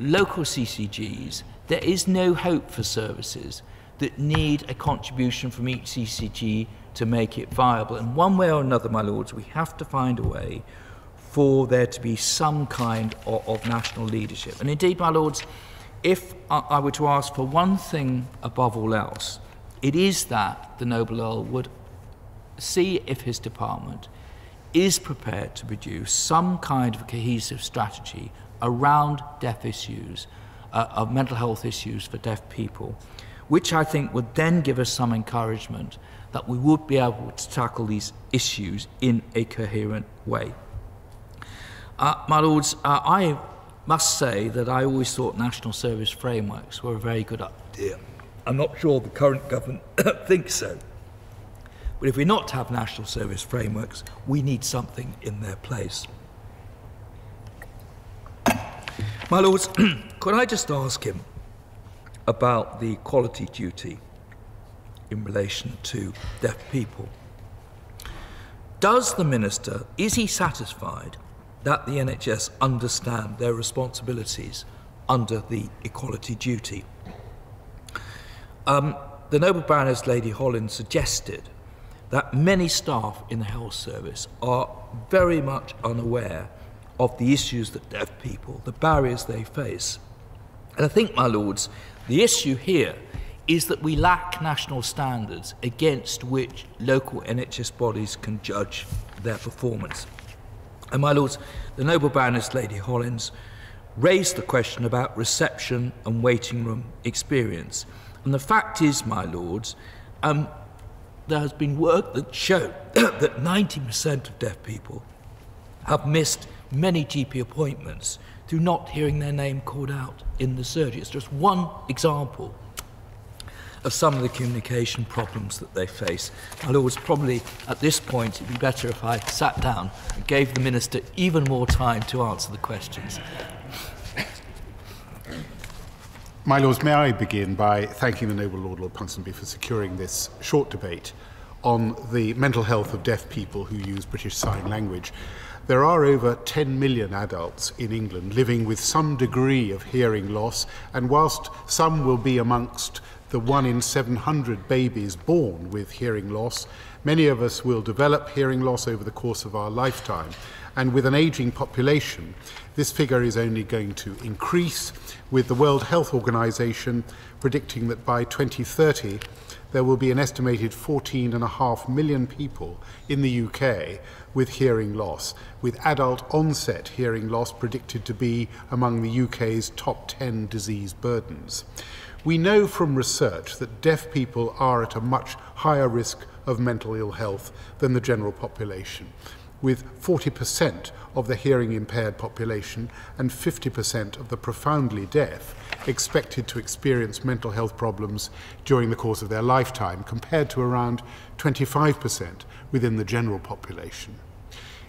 S6: local CCGs, there is no hope for services that need a contribution from each CCG to make it viable. And one way or another, my lords, we have to find a way for there to be some kind of, of national leadership. And indeed, my lords, if I, I were to ask for one thing above all else, it is that the Noble Earl would see if his department is prepared to produce some kind of cohesive strategy around deaf issues, uh, of mental health issues for deaf people, which I think would then give us some encouragement that we would be able to tackle these issues in a coherent way. Uh, my lords, uh, I must say that I always thought national service frameworks were a very good idea. I'm not sure the current government thinks so. But if we're not to have national service frameworks, we need something in their place. My lords, could I just ask him about the equality duty in relation to deaf people? Does the minister, is he satisfied that the NHS understand their responsibilities under the equality duty? Um, the Noble Baroness Lady Hollins suggested that many staff in the health service are very much unaware of the issues that deaf people, the barriers they face. And I think, my lords, the issue here is that we lack national standards against which local NHS bodies can judge their performance. And my lords, the Noble Baroness Lady Hollins raised the question about reception and waiting room experience. And the fact is, my lords, um, there has been work that showed that 90% of deaf people have missed many GP appointments through not hearing their name called out in the surgery. It's just one example of some of the communication problems that they face. My lords, probably at this point it'd be better if I sat down and gave the minister even more time to answer the questions.
S7: My Lords, may I begin by thanking the Noble Lord Lord Ponsonby for securing this short debate on the mental health of deaf people who use British Sign Language. There are over 10 million adults in England living with some degree of hearing loss, and whilst some will be amongst the one in 700 babies born with hearing loss, many of us will develop hearing loss over the course of our lifetime. And with an aging population, this figure is only going to increase, with the World Health Organization predicting that by 2030, there will be an estimated 14.5 million people in the UK with hearing loss, with adult onset hearing loss predicted to be among the UK's top 10 disease burdens. We know from research that deaf people are at a much higher risk of mental ill health than the general population with 40% of the hearing impaired population and 50% of the profoundly deaf expected to experience mental health problems during the course of their lifetime, compared to around 25% within the general population.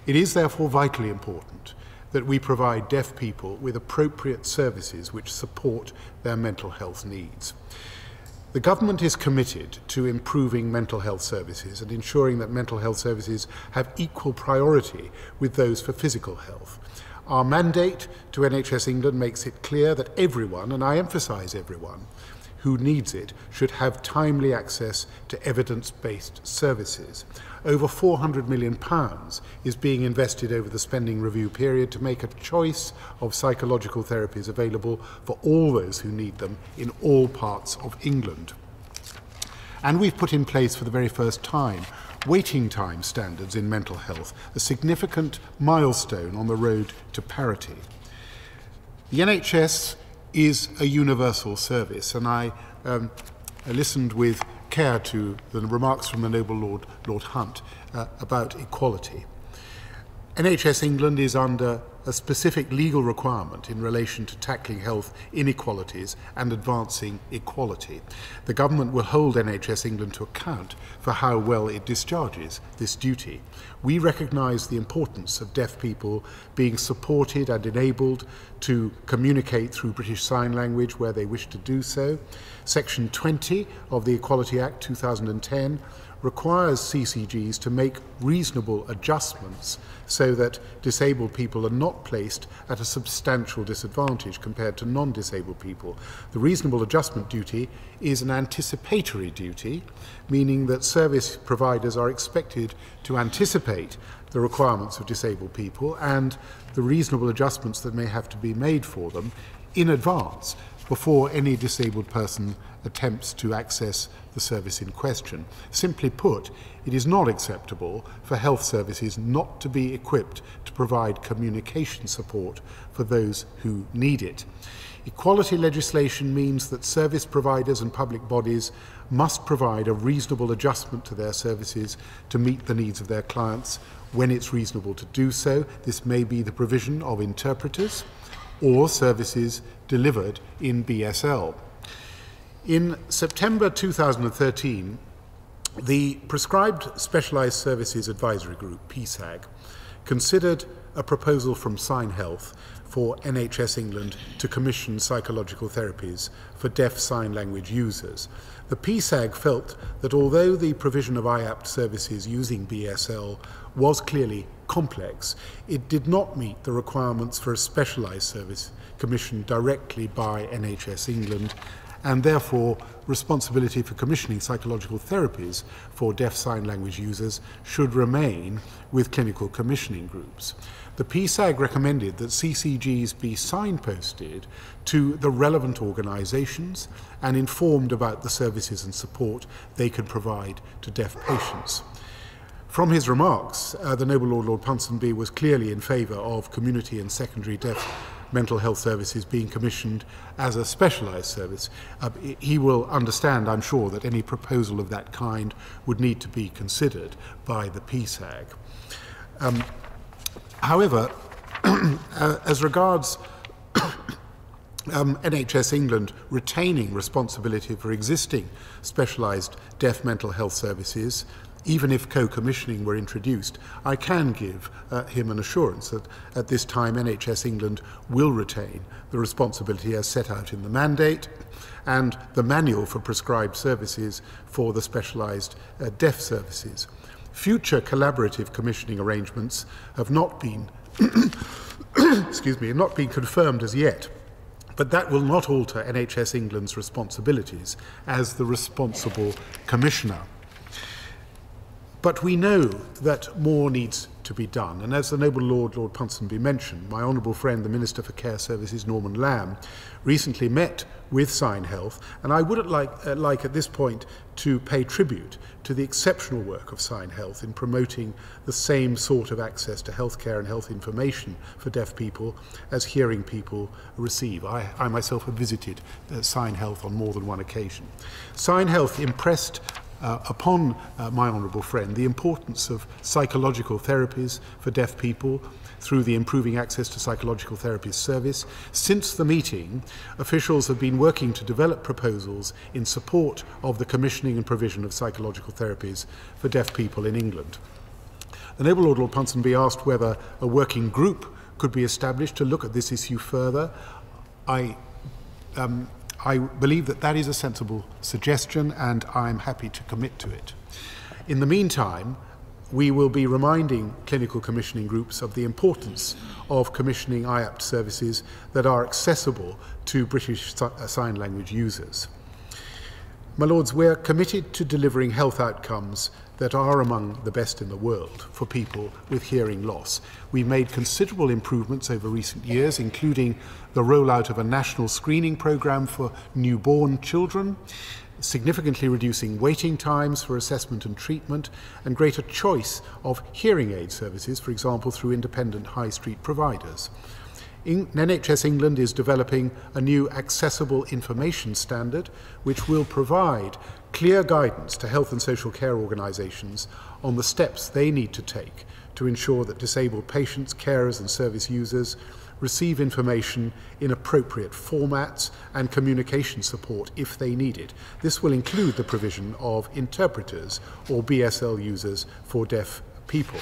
S7: It is therefore vitally important that we provide deaf people with appropriate services which support their mental health needs. The government is committed to improving mental health services and ensuring that mental health services have equal priority with those for physical health. Our mandate to NHS England makes it clear that everyone, and I emphasise everyone, who needs it should have timely access to evidence-based services. Over 400 million pounds is being invested over the spending review period to make a choice of psychological therapies available for all those who need them in all parts of England. And we've put in place for the very first time waiting time standards in mental health, a significant milestone on the road to parity. The NHS is a universal service, and I, um, I listened with care to the remarks from the noble Lord, Lord Hunt uh, about equality. NHS England is under a specific legal requirement in relation to tackling health inequalities and advancing equality. The government will hold NHS England to account for how well it discharges this duty. We recognise the importance of deaf people being supported and enabled to communicate through British Sign Language where they wish to do so. Section 20 of the Equality Act 2010 requires CCGs to make reasonable adjustments so that disabled people are not placed at a substantial disadvantage compared to non-disabled people. The reasonable adjustment duty is an anticipatory duty, meaning that service providers are expected to anticipate the requirements of disabled people and the reasonable adjustments that may have to be made for them in advance before any disabled person attempts to access the service in question. Simply put, it is not acceptable for health services not to be equipped to provide communication support for those who need it. Equality legislation means that service providers and public bodies must provide a reasonable adjustment to their services to meet the needs of their clients when it's reasonable to do so. This may be the provision of interpreters or services delivered in BSL. In September 2013, the Prescribed Specialised Services Advisory Group, PSAG, considered a proposal from Sign Health for NHS England to commission psychological therapies for deaf sign language users. The PSAG felt that although the provision of IAPT services using BSL was clearly complex, it did not meet the requirements for a specialised service commissioned directly by NHS England and therefore responsibility for commissioning psychological therapies for deaf sign language users should remain with clinical commissioning groups. The PSAG recommended that CCGs be signposted to the relevant organisations and informed about the services and support they can provide to deaf patients. From his remarks, uh, the Noble Lord Lord Ponsonby was clearly in favour of community and secondary deaf mental health services being commissioned as a specialised service. Uh, he will understand, I'm sure, that any proposal of that kind would need to be considered by the PSAG. Um, however, uh, as regards um, NHS England retaining responsibility for existing specialised deaf mental health services, even if co-commissioning were introduced, I can give uh, him an assurance that at this time NHS England will retain the responsibility as set out in the mandate and the manual for prescribed services for the specialised uh, deaf services. Future collaborative commissioning arrangements have not been excuse me, have not been confirmed as yet. But that will not alter NHS England's responsibilities as the responsible commissioner. But we know that more needs to be done. And as the Noble Lord, Lord Ponsonby mentioned, my honourable friend, the Minister for Care Services, Norman Lamb, recently met with Sign Health. And I would like, uh, like at this point to pay tribute to the exceptional work of Sign Health in promoting the same sort of access to healthcare and health information for deaf people as hearing people receive. I, I myself have visited uh, Sign Health on more than one occasion. Sign Health impressed uh, upon uh, my honourable friend the importance of psychological therapies for deaf people through the Improving Access to Psychological Therapies service. Since the meeting, officials have been working to develop proposals in support of the commissioning and provision of psychological therapies for deaf people in England. The Noble Lord Lord Ponsonby asked whether a working group could be established to look at this issue further. I um, I believe that that is a sensible suggestion and I'm happy to commit to it. In the meantime, we will be reminding clinical commissioning groups of the importance of commissioning IAPT services that are accessible to British uh, Sign Language users. My Lords, we're committed to delivering health outcomes that are among the best in the world for people with hearing loss. We've made considerable improvements over recent years, including the rollout of a national screening program for newborn children, significantly reducing waiting times for assessment and treatment, and greater choice of hearing aid services, for example, through independent high street providers. In, NHS England is developing a new accessible information standard which will provide clear guidance to health and social care organisations on the steps they need to take to ensure that disabled patients, carers and service users receive information in appropriate formats and communication support if they need it. This will include the provision of interpreters or BSL users for deaf people.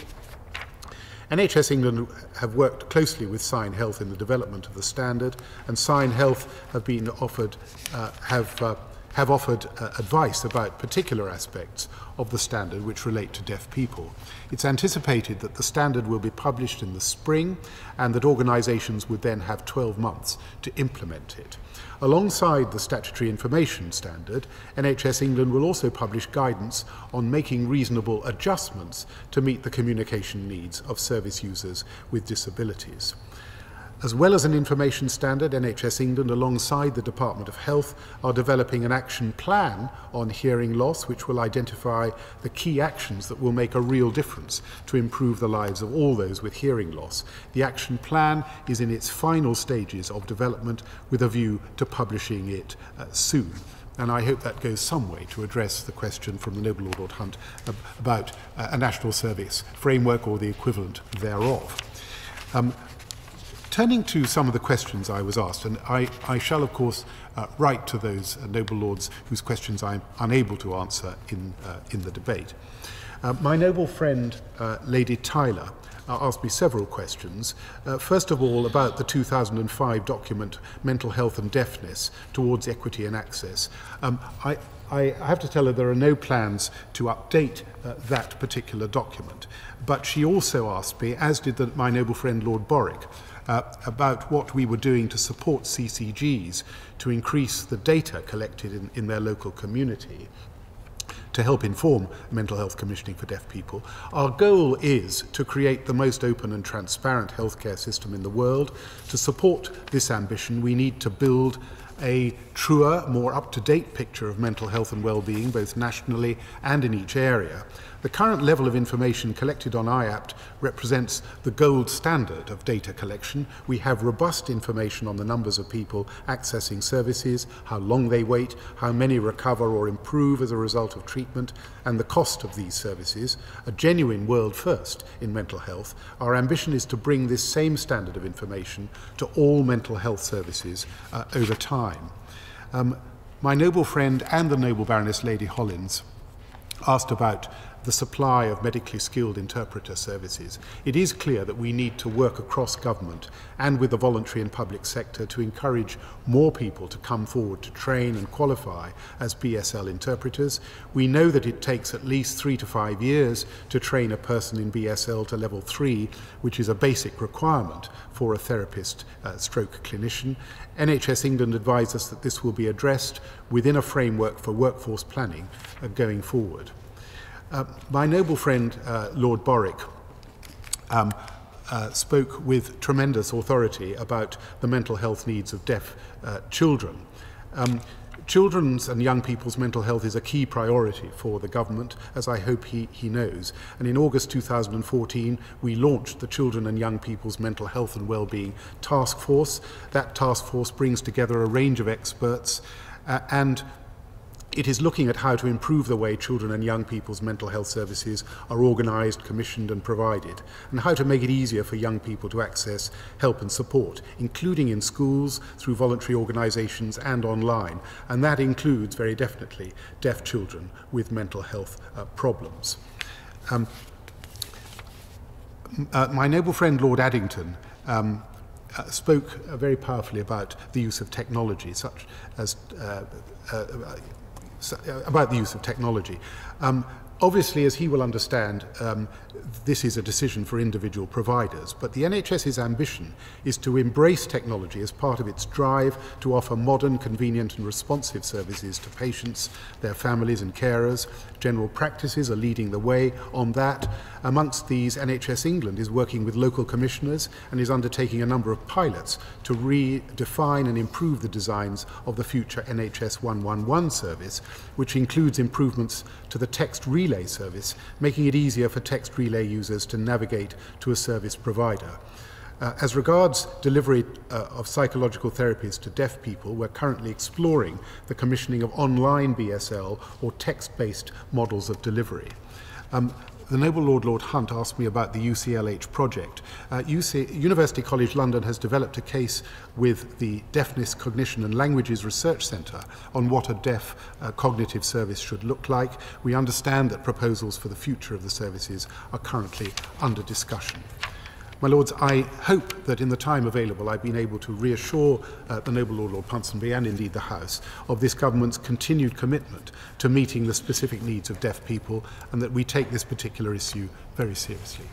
S7: NHS England have worked closely with Sign Health in the development of the standard, and Sign Health have been offered, uh, have uh, have offered uh, advice about particular aspects of the standard which relate to deaf people. It's anticipated that the standard will be published in the spring and that organisations would then have 12 months to implement it. Alongside the statutory information standard, NHS England will also publish guidance on making reasonable adjustments to meet the communication needs of service users with disabilities. As well as an information standard, NHS England, alongside the Department of Health, are developing an action plan on hearing loss, which will identify the key actions that will make a real difference to improve the lives of all those with hearing loss. The action plan is in its final stages of development with a view to publishing it uh, soon. And I hope that goes some way to address the question from the Noble Lord Hunt about uh, a national service framework or the equivalent thereof. Um, Turning to some of the questions I was asked, and I, I shall, of course, uh, write to those uh, noble lords whose questions I'm unable to answer in, uh, in the debate. Uh, my noble friend, uh, Lady Tyler, uh, asked me several questions. First of all, about the 2005 document, Mental Health and Deafness Towards Equity and Access. Um, I, I have to tell her there are no plans to update uh, that particular document. But she also asked me, as did the, my noble friend Lord Borwick, uh, about what we were doing to support CCGs to increase the data collected in, in their local community to help inform mental health commissioning for deaf people. Our goal is to create the most open and transparent healthcare system in the world. To support this ambition, we need to build a truer, more up-to-date picture of mental health and well-being, both nationally and in each area. The current level of information collected on IAPT represents the gold standard of data collection. We have robust information on the numbers of people accessing services, how long they wait, how many recover or improve as a result of treatment, and the cost of these services, a genuine world first in mental health. Our ambition is to bring this same standard of information to all mental health services uh, over time. Um, my noble friend and the noble Baroness Lady Hollins asked about the supply of medically skilled interpreter services, it is clear that we need to work across government and with the voluntary and public sector to encourage more people to come forward to train and qualify as BSL interpreters. We know that it takes at least three to five years to train a person in BSL to level three, which is a basic requirement for a therapist uh, stroke clinician. NHS England advised us that this will be addressed within a framework for workforce planning uh, going forward. Uh, my noble friend, uh, Lord Borwick, um, uh, spoke with tremendous authority about the mental health needs of deaf uh, children. Um, children's and young people's mental health is a key priority for the government, as I hope he, he knows. And in August 2014, we launched the Children and Young People's Mental Health and Wellbeing Task Force. That task force brings together a range of experts uh, and It is looking at how to improve the way children and young people's mental health services are organised, commissioned and provided, and how to make it easier for young people to access help and support, including in schools, through voluntary organisations and online. And that includes, very definitely, deaf children with mental health uh, problems. Um, uh, my noble friend Lord Addington um, uh, spoke uh, very powerfully about the use of technology, such as uh, uh, about the use of technology. Um, obviously, as he will understand, um, this is a decision for individual providers, but the NHS's ambition is to embrace technology as part of its drive to offer modern, convenient and responsive services to patients, their families and carers. General practices are leading the way on that. Amongst these, NHS England is working with local commissioners and is undertaking a number of pilots to redefine and improve the designs of the future NHS 111 service, which includes improvements to the text relay service, making it easier for text relay users to navigate to a service provider. Uh, as regards delivery uh, of psychological therapies to deaf people, we're currently exploring the commissioning of online BSL or text-based models of delivery. Um, the Noble Lord Lord Hunt asked me about the UCLH project. Uh, UC, University College London has developed a case with the Deafness, Cognition and Languages Research Centre on what a deaf uh, cognitive service should look like. We understand that proposals for the future of the services are currently under discussion. My Lords, I hope that in the time available I've been able to reassure uh, the Noble Lord Lord Ponsonby and indeed the House of this government's continued commitment to meeting the specific needs of deaf people and that we take this particular issue very seriously.